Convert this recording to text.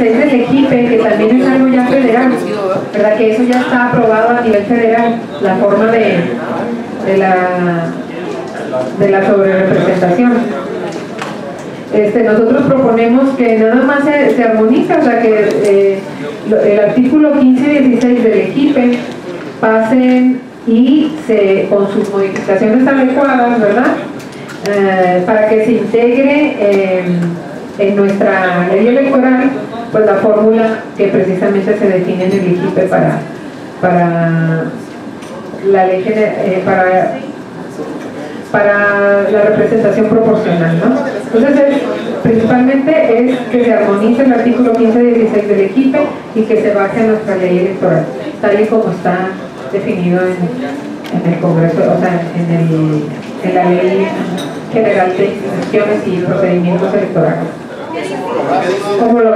16 del EQIPE, que también es algo ya federal, ¿verdad? Que eso ya está aprobado a nivel federal, la forma de, de la de la sobrerepresentación. Este, nosotros proponemos que nada más se, se armoniza, o sea que eh, el artículo 15 y 16 del EQIPE pasen y se, con sus modificaciones adecuadas, ¿verdad? Eh, para que se integre eh, en nuestra ley electoral la fórmula que precisamente se define en el EQIPE para, para la ley eh, para para la representación proporcional, ¿no? Entonces, es- principalmente es que se armonice el artículo 15 y 16 del equipo y que se base en nuestra ley electoral, tal y como está definido en, en el Congreso, o sea, en, el, en la Ley General de Instituciones y Procedimientos Electorales. ¿Cómo lo